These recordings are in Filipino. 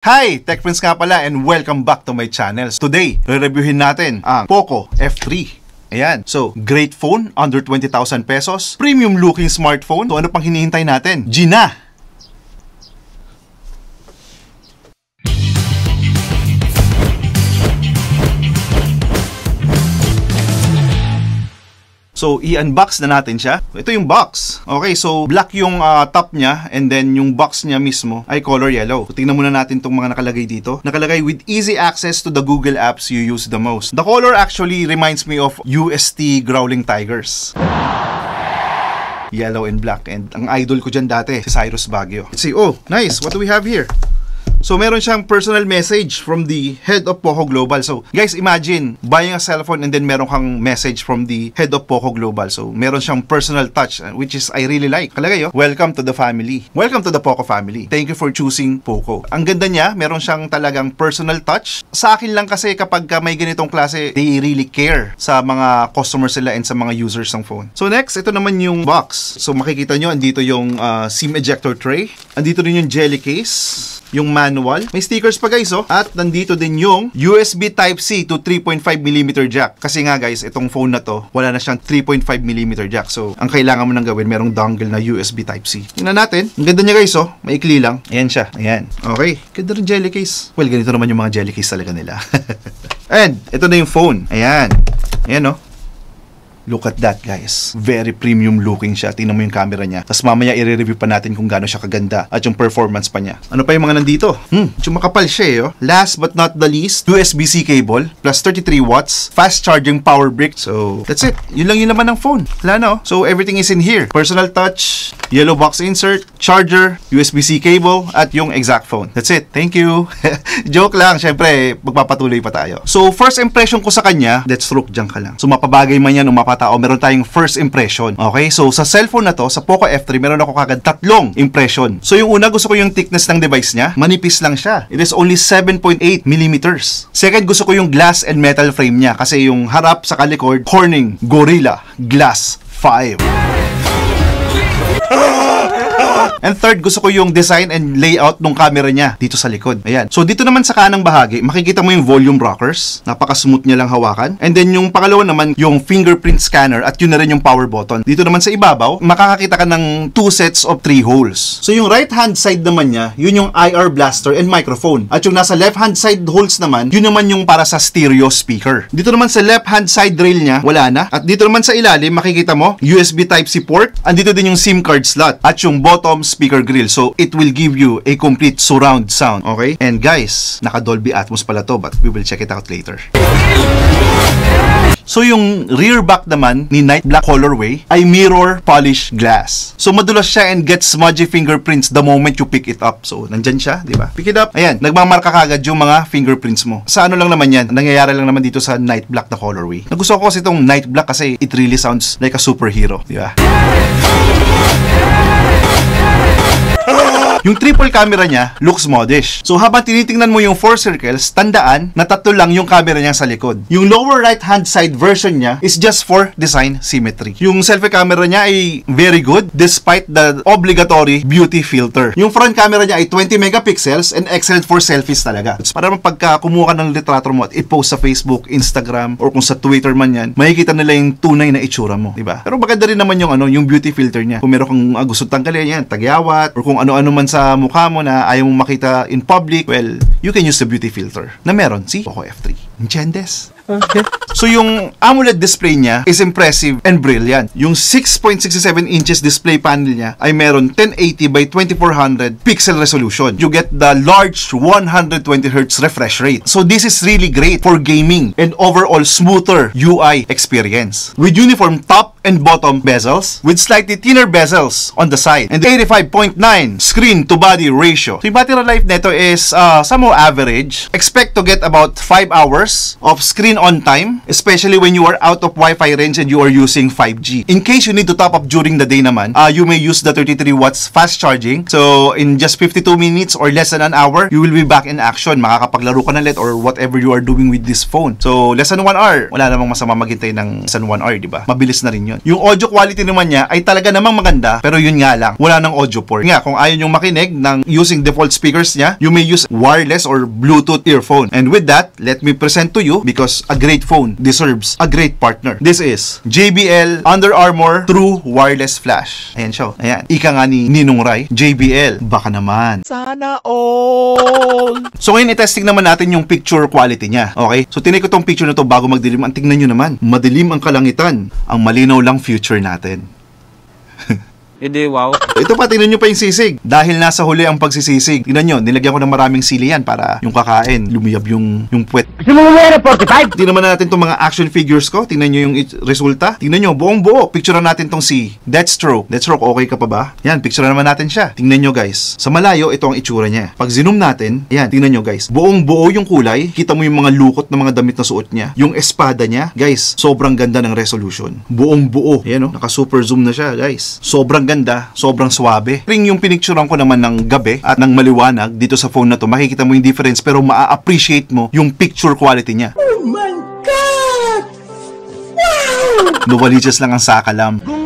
Hi! Tech Prince nga pala and welcome back to my channel. Today, re-reviewin natin ang Poco F3. Ayan. So, great phone, under 20,000 pesos. Premium looking smartphone. So, ano pang hinihintay natin? Gina! So, i-unbox na natin siya. Ito yung box. Okay, so black yung uh, top niya and then yung box niya mismo ay color yellow. So, tingnan muna natin itong mga nakalagay dito. Nakalagay with easy access to the Google apps you use the most. The color actually reminds me of UST Growling Tigers yellow and black. And ang idol ko dyan dati, si Cyrus Baguio. Let's see, oh, nice. What do we have here? So, meron siyang personal message from the head of Poco Global. So, guys, imagine, buying a cellphone and then meron kang message from the head of Poco Global. So, meron siyang personal touch, uh, which is I really like. Kalagay, oh, welcome to the family. Welcome to the Poco family. Thank you for choosing Poco. Ang ganda niya, meron siyang talagang personal touch. Sa akin lang kasi kapag may ganitong klase, they really care sa mga customers sila and sa mga users ng phone. So, next, ito naman yung box. So, makikita nyo, andito yung uh, SIM ejector tray. Andito rin yung jelly case yung manual. May stickers pa guys oh. At nandito din yung USB Type-C to 3.5mm jack. Kasi nga guys, itong phone na to, wala na siyang 3.5mm jack. So, ang kailangan mo nang gawin, merong dongle na USB Type-C. Tingnan natin. Ang ganda niya guys oh. Maikli lang. Ayan siya. Ayan. Okay. Ganda rin jelly case. Well, ganito naman yung mga jelly case talaga nila. And, ito na yung phone. Ayan. Ayan oh. Look at that guys. Very premium looking siya. Tingnan mo yung camera niya. Tapos mamaya i-review pa natin kung gaano siya kaganda at yung performance pa niya. Ano pa yung mga nandito? Hmm, yung makapal siya eh. Oh. Last but not the least, USB-C cable plus 33 watts, fast charging power brick. So, that's it. Yun lang yun naman ng phone. Wala na oh. So, everything is in here. Personal touch, yellow box insert, charger, USB-C cable, at yung exact phone. That's it. Thank you. Joke lang. Siyempre, magpapatuloy pa tayo. So, first impression ko sa kanya, let's look dyan ka lang. So, mapabagay man yan o mapata tao, meron tayong first impression. Okay? So, sa cellphone na to, sa Poco F3, meron ako kagad tatlong impression. So, yung una, gusto ko yung thickness ng device niya. Manipis lang siya. It is only 7.8 millimeters. Second, gusto ko yung glass and metal frame niya kasi yung harap sa kalikod, Corning Gorilla Glass 5. And third, gusto ko yung design and layout ng camera niya dito sa likod. Ayan. So, dito naman sa kanang bahagi, makikita mo yung volume rockers. Napaka-smooth niya lang hawakan. And then, yung pangalawa naman, yung fingerprint scanner at yun na rin yung power button. Dito naman sa ibabaw, makakakita ka ng two sets of three holes. So, yung right-hand side naman niya, yun yung IR blaster and microphone. At yung nasa left-hand side holes naman, yun naman yung para sa stereo speaker. Dito naman sa left-hand side rail niya, wala na. At dito naman sa ilalim, makikita mo, USB Type-C port. Andito din yung SIM card slot. At yung bottom speaker grill. So, it will give you a complete surround sound. Okay? And guys, naka Dolby Atmos pala to, but we will check it out later. So yung rear back naman ni Night Black colorway ay mirror polish glass. So madulas siya and gets smudgy fingerprints the moment you pick it up. So nandyan siya, di ba? Pick it up. Ayan, nagmamarka kagad yung mga fingerprints mo. Sa ano lang naman yan, nangyayari lang naman dito sa Night Black na colorway. Nagusto ko kasi itong Night Black kasi it really sounds like a superhero, di ba? Oh! Yung triple camera niya looks modish. So habang tinitingnan mo yung four circles, tandaan na tatlo lang yung camera niya sa likod. Yung lower right hand side version niya is just for design symmetry. Yung selfie camera niya ay very good despite the obligatory beauty filter. Yung front camera niya ay 20 megapixels and excellent for selfies talaga. Para pagka kumuha ka ng litrato mo at i-post sa Facebook, Instagram, or kung sa Twitter man yan, makikita nila yung tunay na itsura mo, di ba? Pero maganda rin naman yung ano, yung beauty filter niya. Kung meron kang uh, gusto tanggalin yan, tagyawat, or kung ano-ano man sa mukha mo na ayaw mong makita in public, well, you can use the beauty filter na meron si Poco F3. Enchandes. Okay. So yung AMOLED display niya is impressive and brilliant. Yung 6.67 inches display panel niya ay meron 1080 by 2400 pixel resolution. You get the large 120Hz refresh rate. So this is really great for gaming and overall smoother UI experience. With uniform top and bottom bezels with slightly thinner bezels on the side and 85.9 screen to body ratio. So yung battery life nito is uh, somehow average. Expect to get about 5 hours of screen on time, especially when you are out of Wi-Fi range and you are using 5G. In case you need to top up during the day naman, uh, you may use the 33 watts fast charging. So, in just 52 minutes or less than an hour, you will be back in action. Makakapaglaro ka na ulit or whatever you are doing with this phone. So, less than 1 hour, wala namang masama maghintay ng less than 1 hour, di ba? Mabilis na rin natin yon. Yung audio quality naman niya ay talaga namang maganda, pero yun nga lang, wala ng audio port. Nga, kung ayaw yung makinig ng using default speakers niya, you may use wireless or Bluetooth earphone. And with that, let me present to you because a great phone deserves a great partner. This is JBL Under Armour True Wireless Flash. Ayan siya. oh. Ayan. Ika nga ni Ninong Rai, JBL. Baka naman. Sana all! So ngayon, i-testing naman natin yung picture quality niya. Okay? So tinake ko tong picture na to bago magdilim. Ang tingnan nyo naman. Madilim ang kalangitan. Ang malinaw lang future natin. Hindi, wow. Ito pa, tingnan nyo pa yung sisig. Dahil nasa huli ang pagsisisig. Tingnan nyo, nilagyan ko ng maraming sili yan para yung kakain, lumiyab yung, yung puwet. Gusto mo bumaya ng 45? Tingnan naman natin itong mga action figures ko. Tingnan nyo yung resulta. Tingnan nyo, buong buo. Picturean natin tong si Deathstroke. Deathstroke, okay ka pa ba? Yan, picturean naman natin siya. Tingnan nyo guys. Sa malayo, ito ang itsura niya. Pag zoom natin, yan, tingnan nyo guys. Buong buo yung kulay. Kita mo yung mga lukot ng mga damit na suot niya. Yung espada niya, guys, sobrang ganda ng resolution. Buong buo. Yan o, naka super zoom na siya guys. Sobrang ganda, sobrang swabe. Ring yung pinicturean ko naman ng gabi at ng maliwanag dito sa phone na to, makikita mo yung difference pero maa-appreciate mo yung picture quality niya. Oh my God! Novaliches lang ang sakalam.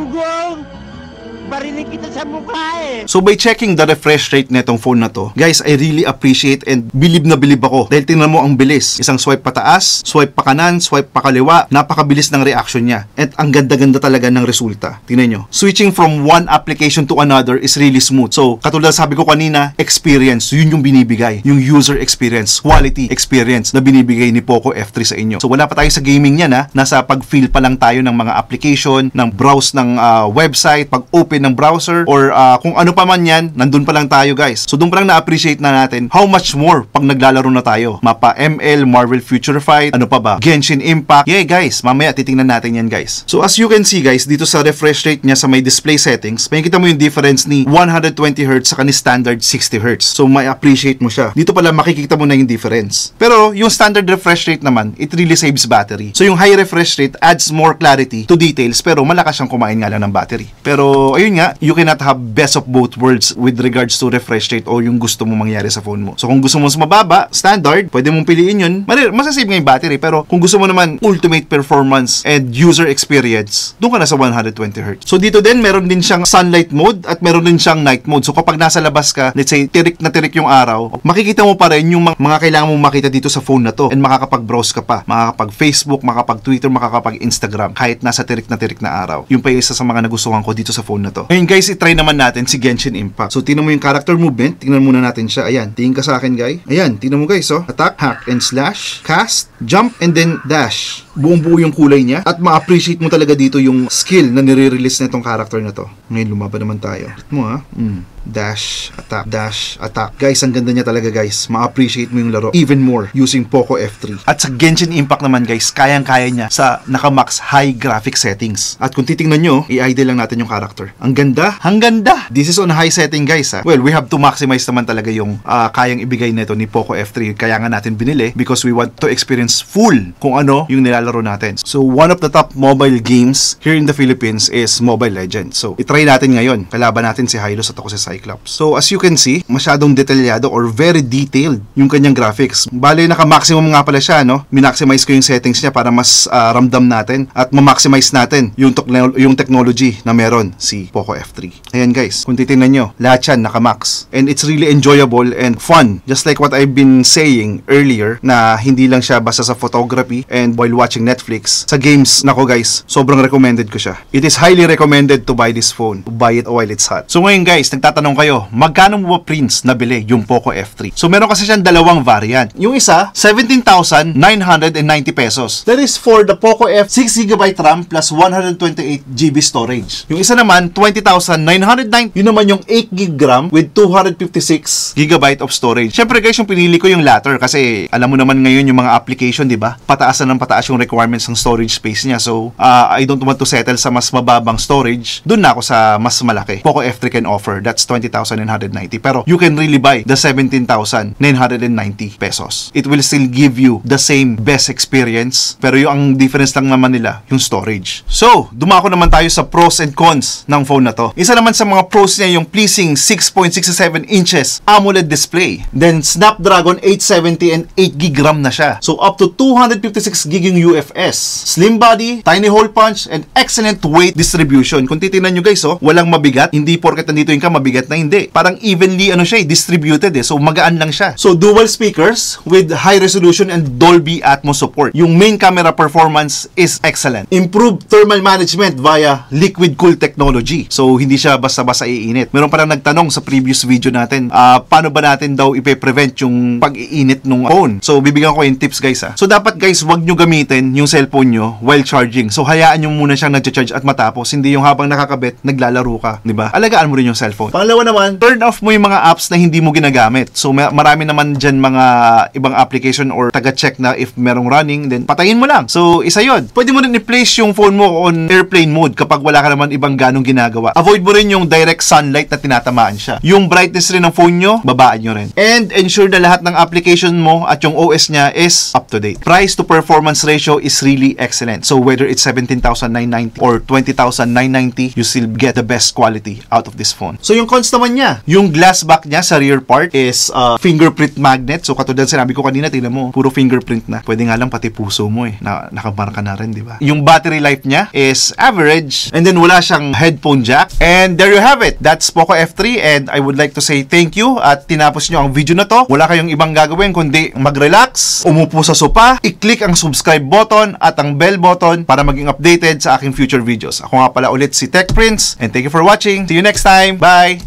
So by checking the refresh rate netong phone na to, guys, I really appreciate and believe na believe ako. Dahil tingnan mo ang bilis. Isang swipe pataas, swipe pa kanan, swipe pa kaliwa. Napakabilis ng reaction niya. At ang ganda-ganda talaga ng resulta. Tingnan nyo. Switching from one application to another is really smooth. So, katulad sabi ko kanina, experience. Yun yung binibigay. Yung user experience, quality experience na binibigay ni Poco F3 sa inyo. So, wala pa tayo sa gaming niyan ha. Nasa pag-feel pa lang tayo ng mga application, ng browse ng ah, website, pag-open ng browser, or ah, kung ano pa man yan, nandun pa lang tayo guys. So, doon pa lang na-appreciate na natin how much more pag naglalaro na tayo. Mapa ML, Marvel Future Fight, ano pa ba? Genshin Impact. Yeah guys, mamaya titingnan natin yan guys. So, as you can see guys, dito sa refresh rate niya sa may display settings, makikita mo yung difference ni 120Hz sa ni standard 60Hz. So, may appreciate mo siya. Dito pala makikita mo na yung difference. Pero, yung standard refresh rate naman, it really saves battery. So, yung high refresh rate adds more clarity to details, pero malakas siyang kumain nga lang ng battery. Pero, ayun nga, you cannot have best of both worlds with regards to refresh rate o yung gusto mo mangyari sa phone mo. So, kung gusto mo mas mababa, standard, pwede mong piliin yun. Masasave nga yung battery, pero kung gusto mo naman ultimate performance and user experience, doon ka na sa 120Hz. So, dito din, meron din siyang sunlight mode at meron din siyang night mode. So, kapag nasa labas ka, let's say, tirik na tirik yung araw, makikita mo pa rin yung mga, kailangan mong makita dito sa phone na to and makakapag-browse ka pa. Makakapag-Facebook, makakapag-Twitter, makakapag-Instagram kahit nasa tirik na tirik na araw. Yung pa isa sa mga nagustuhan ko dito sa phone na to. Ngayon guys, itry naman natin si Genshin Impact. So, tingnan mo yung character movement. Tingnan muna natin siya. Ayan, tingin ka sa akin, guy. Ayan, tingnan mo guys, oh. Attack, hack, and slash, cast, jump, and then dash. Buong buo yung kulay niya. At ma-appreciate mo talaga dito yung skill na nire-release na itong character na to. Ngayon, lumaban naman tayo. Tignan mo ha. Mm. Dash, attack, dash, attack. Guys, ang ganda niya talaga guys. Ma-appreciate mo yung laro even more using Poco F3. At sa Genshin Impact naman guys, kayang-kaya niya sa naka-max high graphic settings. At kung titingnan nyo, i-idle lang natin yung character. Ang ganda, ang ganda. This is on high setting guys ha. Well, we have to maximize naman talaga yung ah, kayang ibigay nito ni Poco F3. Kaya nga natin binili because we want to experience full kung ano yung nilalaro natin. So, one of the top mobile games here in the Philippines is Mobile Legends. So, itry natin ngayon. Kalaban natin si Hylos at ako si Cyclops. So, as you can see, masyadong detalyado or very detailed yung kanyang graphics. Bale, naka-maximum nga pala siya, no? Minaximize ko yung settings niya para mas ah, ramdam natin at ma-maximize natin yung, yung technology na meron si Poco F3. Ayan guys, kung titingnan nyo, lahat yan naka-max. And it's really enjoyable and fun. Just like what I've been saying earlier na hindi lang siya basta sa photography and while watching Netflix. Sa games, nako guys, sobrang recommended ko siya. It is highly recommended to buy this phone. Buy it while it's hot. So ngayon guys, nagtatanong kayo, magkano mo ba Prince nabili yung Poco F3? So meron kasi siyang dalawang variant. Yung isa, 17,990 pesos. That is for the Poco F 6GB RAM plus 128GB storage. Yung isa naman, 20,909. Yun naman yung 8GB RAM with 256GB of storage. Syempre guys, yung pinili ko yung latter kasi alam mo naman ngayon yung mga application, di ba? Pataas na ng pataas yung requirements ng storage space niya. So, uh, I don't want to settle sa mas mababang storage. Doon na ako sa mas malaki. Poco F3 can offer. That's 20,990. Pero you can really buy the 17,990 pesos. It will still give you the same best experience, pero yung ang difference lang naman nila, yung storage. So, dumako naman tayo sa pros and cons ng phone na to. Isa naman sa mga pros niya yung pleasing 6.67 inches AMOLED display. Then, Snapdragon 870 and 8 gig RAM na siya. So, up to 256 gig yung UFS. Slim body, tiny hole punch, and excellent weight distribution. Kung titingnan nyo guys, oh, walang mabigat. Hindi porket nandito yung ka, mabigat na hindi. Parang evenly ano siya, eh, distributed eh. So, magaan lang siya. So, dual speakers with high resolution and Dolby Atmos support. Yung main camera performance is excellent. Improved thermal management via liquid cool technology. So, hindi siya basta-basta iinit. Meron pa lang nagtanong sa previous video natin, ah, paano ba natin daw ipe-prevent yung pag-iinit ng phone? So, bibigyan ko yung tips guys ha. So, dapat guys, wag nyo gamitin yung cellphone nyo while charging. So, hayaan nyo muna siyang nag-charge at matapos. Hindi yung habang nakakabit, naglalaro ka. ba? Alagaan mo rin yung cellphone. Pangalawa naman, turn off mo yung mga apps na hindi mo ginagamit. So, ma- marami naman dyan mga ibang application or taga-check na if merong running, then patayin mo lang. So, isa yon. Pwede mo rin i-place yung phone mo on airplane mode kapag wala ka naman ibang ganong ginagawa. Avoid mo rin yung direct sunlight na tinatamaan siya. Yung brightness rin ng phone nyo, babaan nyo rin. And ensure na lahat ng application mo at yung OS niya is up to date. Price to performance ratio is really excellent. So, whether it's 17,990 or 20,990, you still get the best quality out of this phone. So, yung cons naman niya, yung glass back niya sa rear part is uh, fingerprint magnet. So, katulad sinabi ko kanina, tingnan mo, puro fingerprint na. Pwede nga lang pati puso mo eh, na nakamarka na rin, di ba? Yung battery life niya is average and then wala siyang headphone jack. And there you have it. That's Poco F3 and I would like to say thank you at tinapos nyo ang video na to. Wala kayong ibang gagawin kundi mag-relax, umupo sa sopa, i-click ang subscribe button at ang bell button para maging updated sa aking future videos. Ako nga pala ulit si Tech Prince and thank you for watching. See you next time. Bye!